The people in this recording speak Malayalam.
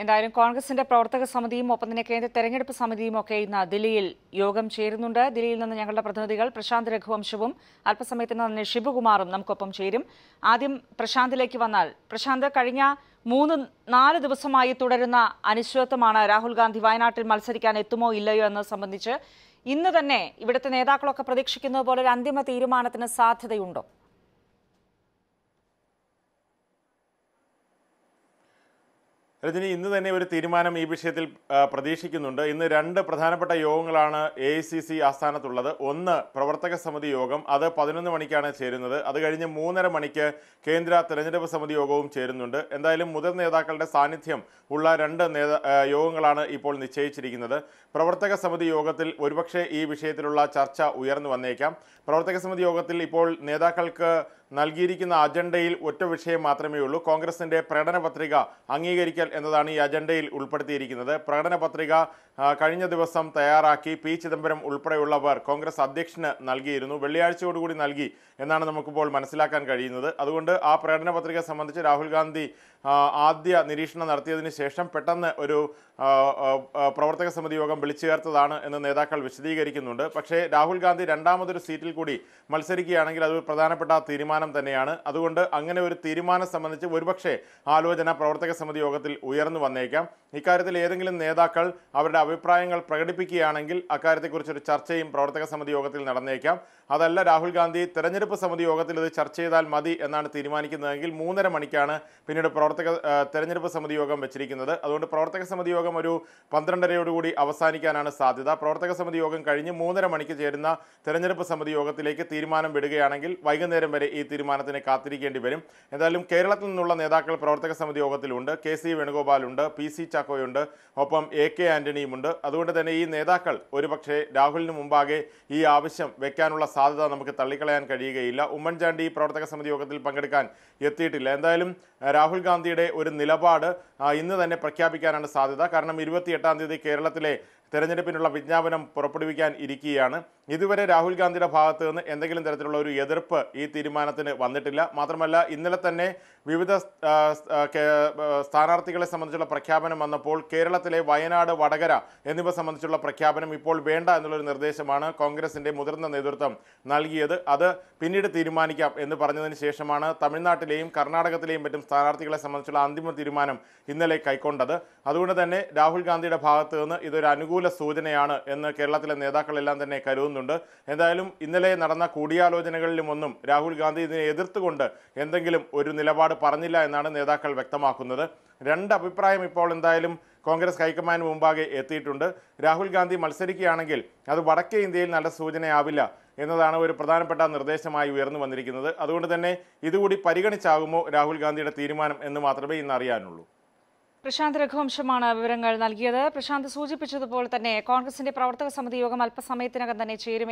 എന്തായാലും കോൺഗ്രസിന്റെ പ്രവർത്തക സമിതിയും ഒപ്പം തന്നെ കേന്ദ്ര തെരഞ്ഞെടുപ്പ് സമിതിയും ഒക്കെ ഇന്ന് ദില്ലിയിൽ യോഗം ചേരുന്നുണ്ട്. ദില്ലിയിൽ നിന്ന് ഞങ്ങളുടെ പ്രതിനിധികൾ പ്രശാന്ത് രഘുവംശവും അല്പസമയത്തിന് തന്നെ ശിവകുമാറും നമുക്കൊപ്പം ചേരും. ആദ്യം പ്രശാന്തിലേക്ക് വന്നാൽ പ്രശാന്ത് കഴിഞ്ഞ മൂന്ന് നാല് ദിവസമായി തുടരുന്ന അനിശ്ചിതത്വമാണ്. രാഹുൽ ഗാന്ധി വയനാട്ടിൽ മത്സരിക്കാൻ എത്തുമോ ഇല്ലയോ എന്നത് സംബന്ധിച്ച് ഇന്ന് തന്നെ ഇവിടുത്തെ നേതാക്കളൊക്കെ പ്രതീക്ഷിക്കുന്നത് പോലെ ഒരു അന്തിമ തീരുമാനത്തിന് സാധ്യതയുണ്ടോ? രജനി ഇന്ന് തന്നെ ഒരു തീരുമാനം ഈ വിഷയത്തിൽ പ്രതീക്ഷിക്കുന്നുണ്ട്. ഇന്ന് രണ്ട് പ്രധാനപ്പെട്ട യോഗങ്ങളാണ് എ ആസ്ഥാനത്തുള്ളത്. ഒന്ന് പ്രവർത്തക സമിതി യോഗം അത് പതിനൊന്ന് മണിക്കാണ് ചേരുന്നത്. അത് കഴിഞ്ഞ് മൂന്നര മണിക്ക് കേന്ദ്ര തെരഞ്ഞെടുപ്പ് സമിതി യോഗവും ചേരുന്നുണ്ട്. എന്തായാലും മുതിർന്ന നേതാക്കളുടെ സാന്നിധ്യം ഉള്ള രണ്ട് നേതാ യോഗങ്ങളാണ് ഇപ്പോൾ നിശ്ചയിച്ചിരിക്കുന്നത്. പ്രവർത്തക സമിതി യോഗത്തിൽ ഒരുപക്ഷെ ഈ വിഷയത്തിലുള്ള ചർച്ച ഉയർന്നു വന്നേക്കാം. പ്രവർത്തക സമിതി യോഗത്തിൽ ഇപ്പോൾ നേതാക്കൾക്ക് നൽകിയിരിക്കുന്ന അജണ്ടയിൽ ഒറ്റ വിഷയം മാത്രമേ ഉള്ളൂ. കോൺഗ്രസിന്റെ പ്രകടന പത്രിക അംഗീകരിക്കൽ എന്നതാണ് ഈ അജണ്ടയിൽ ഉൾപ്പെടുത്തിയിരിക്കുന്നത്. പ്രകടന പത്രിക കഴിഞ്ഞ ദിവസം തയ്യാറാക്കി പി. ചിദംബരം ഉൾപ്പെടെയുള്ളവർ കോൺഗ്രസ് അധ്യക്ഷന് നൽകിയിരുന്നു. വെള്ളിയാഴ്ചയോടുകൂടി നൽകി എന്നാണ് നമുക്കിപ്പോൾ മനസ്സിലാക്കാൻ കഴിയുന്നത്. അതുകൊണ്ട് ആ പ്രകടന പത്രിക സംബന്ധിച്ച് രാഹുൽ ഗാന്ധി ആദ്യ നിരീക്ഷണം നടത്തിയതിന് ശേഷം പെട്ടെന്ന് ഒരു പ്രവർത്തക സമിതി യോഗം വിളിച്ചു ചേർത്തതാണ് എന്ന് നേതാക്കൾ വിശദീകരിക്കുന്നുണ്ട്. പക്ഷേ രാഹുൽ ഗാന്ധി രണ്ടാമതൊരു സീറ്റിൽ കൂടി മത്സരിക്കുകയാണെങ്കിൽ അത് പ്രധാനപ്പെട്ട തീരുമാനം തന്നെയാണ്. അതുകൊണ്ട് അങ്ങനെ ഒരു തീരുമാനം സംബന്ധിച്ച് ഒരുപക്ഷെ ആലോചന പ്രവർത്തക സമിതി യോഗത്തിൽ ഉയർന്നു വന്നേക്കാം. ഇക്കാര്യത്തിൽ ഏതെങ്കിലും നേതാക്കൾ അവരുടെ അഭിപ്രായങ്ങൾ പ്രകടിപ്പിക്കുകയാണെങ്കിൽ അക്കാര്യത്തെക്കുറിച്ചൊരു ചർച്ചയും പ്രവർത്തക സമിതി യോഗത്തിൽ നടന്നേക്കാം. അതല്ല രാഹുൽ ഗാന്ധി തെരഞ്ഞെടുപ്പ് സമിതി യോഗത്തിൽ ഇത് ചർച്ച ചെയ്താൽ മതി എന്നാണ് തീരുമാനിക്കുന്നതെങ്കിൽ മൂന്നര മണിക്കാണ് പിന്നീട് പ്രവർത്തക തെരഞ്ഞെടുപ്പ് സമിതി യോഗം വെച്ചിരിക്കുന്നത്. അതുകൊണ്ട് പ്രവർത്തക സമിതി യോഗം ഒരു പന്ത്രണ്ടരയോടുകൂടി അവസാനിക്കാനാണ് സാധ്യത. പ്രവർത്തക സമിതി യോഗം കഴിഞ്ഞ് മൂന്നര മണിക്ക് ചേരുന്ന തെരഞ്ഞെടുപ്പ് സമിതി യോഗത്തിലേക്ക് തീരുമാനം വിടുകയാണെങ്കിൽ വൈകുന്നേരം വരെ ഈ തീരുമാനത്തിന് കാത്തിരിക്കേണ്ടി വരും. എന്തായാലും കേരളത്തിൽ നിന്നുള്ള നേതാക്കൾ പ്രവർത്തക സമിതി യോഗത്തിലുണ്ട്. കെ സി വേണുഗോപാലുണ്ട് പി സി ചാക്കോയുണ്ട് ഒപ്പം എ കെ ആന്റണിയുമുണ്ട്. അതുകൊണ്ട് തന്നെ ഈ നേതാക്കൾ ഒരുപക്ഷെ രാഹുലിന് മുമ്പാകെ ഈ ആവശ്യം വെക്കാനുള്ള സാധ്യത നമുക്ക് തള്ളിക്കളയാൻ കഴിയുകയില്ല. ഉമ്മൻചാണ്ടി ഈ പ്രവർത്തക സമിതി യോഗത്തിൽ പങ്കെടുക്കാൻ എത്തിയിട്ടില്ല. എന്തായാലും രാഹുൽ ഗാന്ധിയുടെ ഒരു നിലപാട് ഇന്ന് തന്നെ പ്രഖ്യാപിക്കാനാണ് സാധ്യത. കാരണം ഇരുപത്തിയെട്ടാം തീയതി കേരളത്തിലെ തെരഞ്ഞെടുപ്പിനുള്ള വിജ്ഞാപനം പുറപ്പെടുവിക്കാൻ ഇരിക്കുകയാണ്. ഇതുവരെ രാഹുൽ ഗാന്ധിയുടെ ഭാഗത്തു നിന്ന് എന്തെങ്കിലും തരത്തിലുള്ള ഒരു എതിർപ്പ് ഈ തീരുമാനത്തിന് വന്നിട്ടില്ല. മാത്രമല്ല ഇന്നലെ തന്നെ വിവിധ സ്ഥാനാർത്ഥികളെ സംബന്ധിച്ചുള്ള പ്രഖ്യാപനം വന്നപ്പോൾ കേരളത്തിലെ വയനാട് വടകര എന്നിവ സംബന്ധിച്ചുള്ള പ്രഖ്യാപനം ഇപ്പോൾ വേണ്ട എന്നുള്ളൊരു നിർദ്ദേശമാണ് കോൺഗ്രസിന്റെ മുതിർന്ന നേതൃത്വം നൽകിയത്. അത് പിന്നീട് തീരുമാനിക്കാം എന്ന് പറഞ്ഞതിന് ശേഷമാണ് തമിഴ്നാട്ടിലെയും കർണാടകത്തിലെയും മറ്റും സ്ഥാനാർത്ഥികളെ സംബന്ധിച്ചുള്ള അന്തിമ തീരുമാനം ഇന്നലെ കൈക്കൊണ്ടത്. അതുകൊണ്ട് തന്നെ രാഹുൽ ഗാന്ധിയുടെ ഭാഗത്തു നിന്ന് ഇതൊരു അനുകൂല സൂചനയാണ് എന്ന് കേരളത്തിലെ നേതാക്കളെല്ലാം തന്നെ കരുതുന്നുണ്ട്. എന്തായാലും ഇന്നലെ നടന്ന കൂടിയാലോചനകളിലും ഒന്നും രാഹുൽ ഗാന്ധി ഇതിനെ എതിർത്തുകൊണ്ട് എന്തെങ്കിലും ഒരു നിലപാട് പറഞ്ഞില്ല എന്നാണ് നേതാക്കൾ വ്യക്തമാക്കുന്നത്. രണ്ട് അഭിപ്രായം ഇപ്പോൾ എന്തായാലും കോൺഗ്രസ് ഹൈക്കമാൻഡ് മുമ്പാകെ എത്തിയിട്ടുണ്ട്. രാഹുൽ ഗാന്ധി മത്സരിക്കുകയാണെങ്കിൽ അത് വടക്കേ ഇന്ത്യയിൽ നല്ല സൂചനയാവില്ല എന്നതാണ് ഒരു പ്രധാനപ്പെട്ട നിർദ്ദേശമായി ഉയർന്നു വന്നിരിക്കുന്നത്. അതുകൊണ്ട് തന്നെ ഇതുകൂടി പരിഗണിച്ചാകുമോ രാഹുൽ ഗാന്ധിയുടെ തീരുമാനം എന്ന് മാത്രമേ ഇന്ന് അറിയാനുള്ളൂ. പ്രശാന്ത് രഘുവംശമാണ് വിവരങ്ങൾ നൽകിയത്. പ്രശാന്ത് സൂചിപ്പിച്ചതുപോലെ തന്നെ കോൺഗ്രസിന്റെ പ്രവർത്തക സമിതി യോഗം അല്പസമയത്തിനകം തന്നെ ചേരും